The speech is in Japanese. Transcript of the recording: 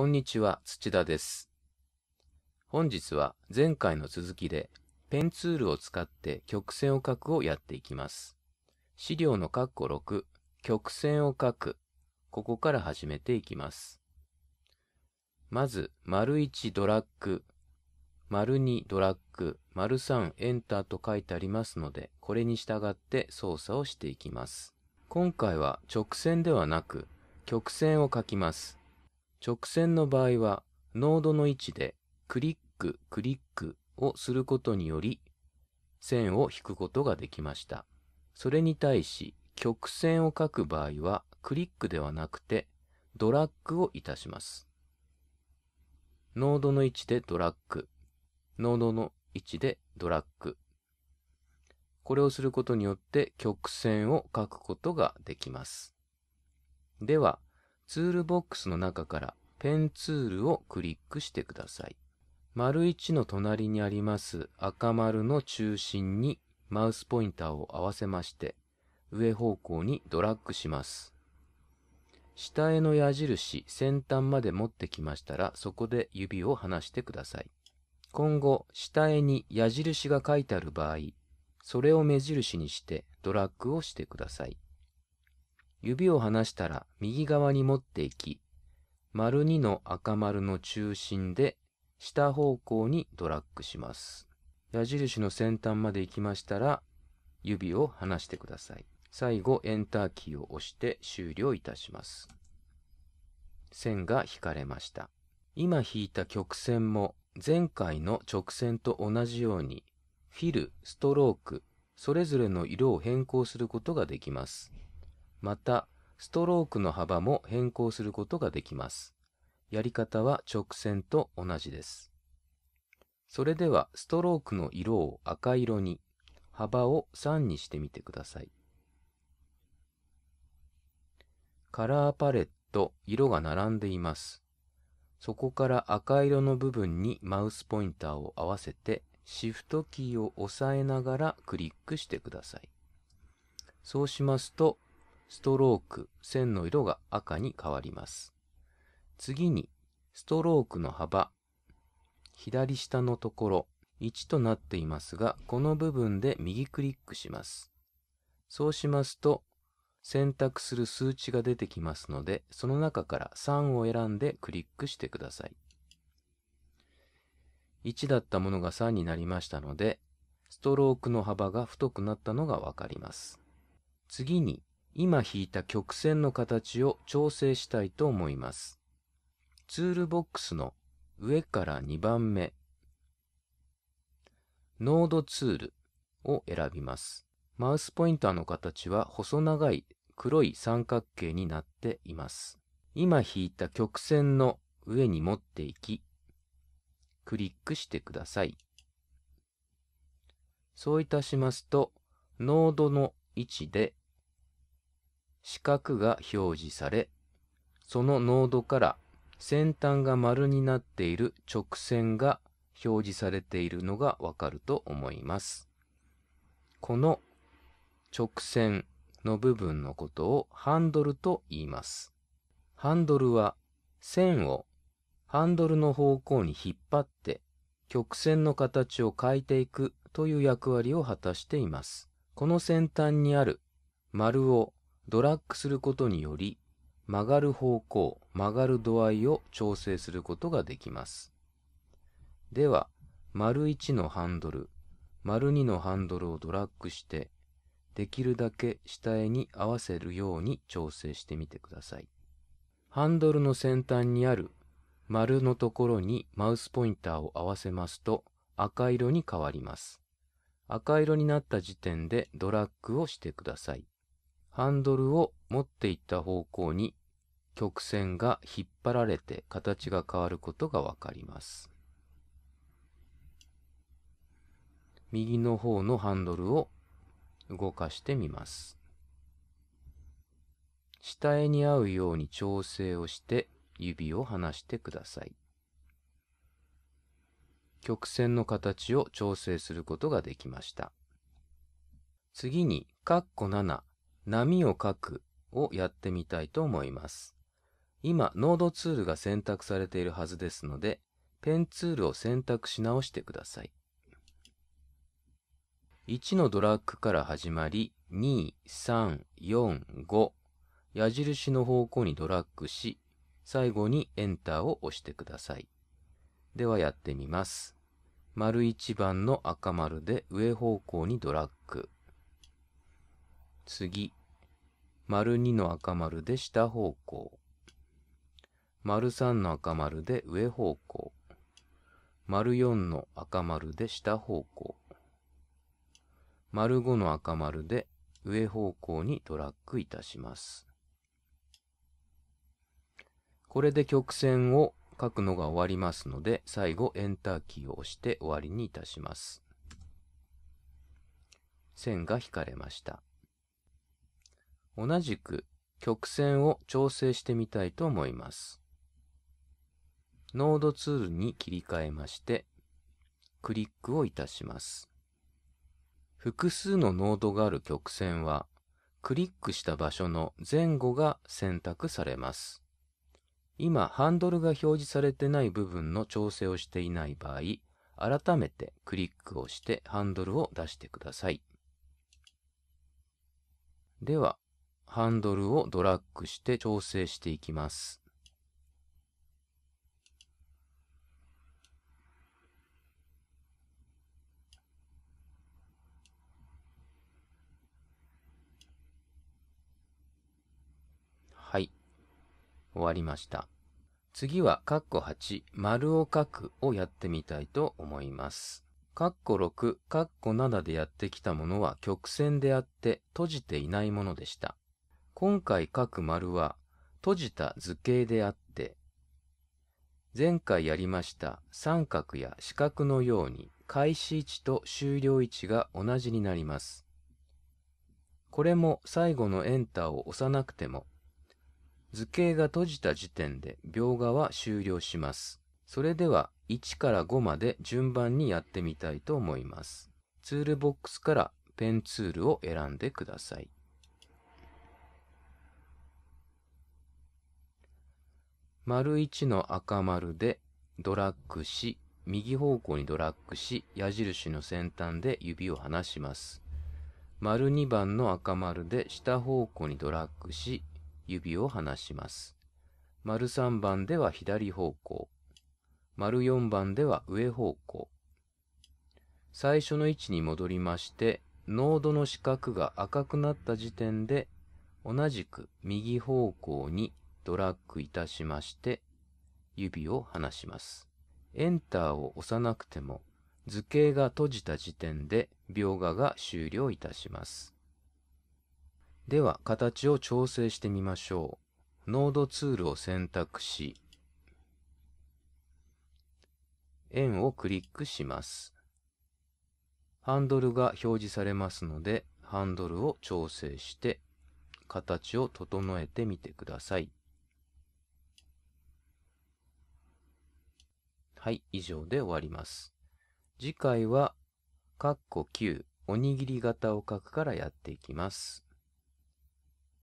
こんにちは、土田です。本日は前回の続きで、ペンツールを使って曲線を描くをやっていきます。資料の括弧6、曲線を描く。ここから始めていきます。まず、丸1ドラッグ、丸2ドラッグ、丸3エンターと書いてありますので、これに従って操作をしていきます。今回は直線ではなく、曲線を描きます。直線の場合は、ノードの位置でクリック、クリックをすることにより、線を引くことができました。それに対し、曲線を書く場合は、クリックではなくて、ドラッグをいたします。ノードの位置でドラッグ、ノードの位置でドラッグ。これをすることによって曲線を書くことができます。では、ツールボックスの中からペンツールをクリックしてください。丸1の隣にあります赤丸の中心にマウスポインターを合わせまして、上方向にドラッグします。下への矢印、先端まで持ってきましたら、そこで指を離してください。今後、下絵に矢印が書いてある場合、それを目印にしてドラッグをしてください。指を離したら右側に持っていき、丸2の赤丸の中心で下方向にドラッグします。矢印の先端まで行きましたら、指を離してください。最後、エンターキーを押して終了いたします。線が引かれました。今引いた曲線も前回の直線と同じように、フィル、ストローク、それぞれの色を変更することができます。また、ストロークの幅も変更することができます。やり方は直線と同じです。それでは、ストロークの色を赤色に、幅を3にしてみてください。カラーパレット、色が並んでいます。そこから赤色の部分にマウスポインターを合わせて、シフトキーを押さえながらクリックしてください。そうしますと、ストローク、線の色が赤に変わります。次に、ストロークの幅、左下のところ、1となっていますが、この部分で右クリックします。そうしますと、選択する数値が出てきますので、その中から3を選んでクリックしてください。1だったものが3になりましたので、ストロークの幅が太くなったのがわかります。次に、今引いた曲線の形を調整したいと思います。ツールボックスの上から2番目、ノードツールを選びます。マウスポインターの形は細長い黒い三角形になっています。今引いた曲線の上に持っていき、クリックしてください。そういたしますと、ノードの位置で四角が表示され、そのノードから先端が丸になっている直線が表示されているのがわかると思います。この直線の部分のことをハンドルと言います。ハンドルは線をハンドルの方向に引っ張って曲線の形を変えていくという役割を果たしています。この先端にある丸をドラッグすることにより曲がる方向、曲がる度合いを調整することができます。では、丸1のハンドル、丸2のハンドルをドラッグして、できるだけ下絵に合わせるように調整してみてください。ハンドルの先端にある丸のところにマウスポインターを合わせますと赤色に変わります。赤色になった時点でドラッグをしてください。ハンドルを持っていった方向に曲線が引っ張られて形が変わることがわかります。右の方のハンドルを動かしてみます。下絵に合うように調整をして指を離してください。曲線の形を調整することができました。次に、カッコ7、波を描くをやってみたいと思います。今、ノードツールが選択されているはずですので、ペンツールを選択し直してください。1のドラッグから始まり、2、3、4、5、矢印の方向にドラッグし、最後にエンターを押してください。ではやってみます。丸1番の赤丸で上方向にドラッグ。次、丸2の赤丸で下方向。丸3の赤丸で上方向。丸4の赤丸で下方向。丸5の赤丸で上方向にドラッグいたします。これで曲線を書くのが終わりますので、最後エンターキーを押して終わりにいたします。線が引かれました。同じく曲線を調整してみたいと思います。ノードツールに切り替えまして、クリックをいたします。複数のノードがある曲線は、クリックした場所の前後が選択されます。今、ハンドルが表示されてない部分の調整をしていない場合、改めてクリックをしてハンドルを出してください。では、ハンドルをドラッグして調整していきます。はい。終わりました。次は、カッコ8、丸を書くをやってみたいと思います。カッコ6、カッコ7でやってきたものは曲線であって閉じていないものでした。今回書く丸は閉じた図形であって、前回やりました三角や四角のように開始位置と終了位置が同じになります。これも最後のエンターを押さなくても図形が閉じた時点で描画は終了します。それでは1から5まで順番にやってみたいと思います。ツールボックスからペンツールを選んでください。丸1の赤丸でドラッグし、右方向にドラッグし、矢印の先端で指を離します。丸2番の赤丸で下方向にドラッグし、指を離します。丸3番では左方向。丸4番では上方向。最初の位置に戻りまして、ノードの四角が赤くなった時点で、同じく右方向にドラッグいたしまして、指を離します。エンターを押さなくても、図形が閉じた時点で描画が終了いたします。では、形を調整してみましょう。ノードツールを選択し、円をクリックします。ハンドルが表示されますので、ハンドルを調整して、形を整えてみてください。はい、以上で終わります。次回は、カッコ9、おにぎり型を書くからやっていきます。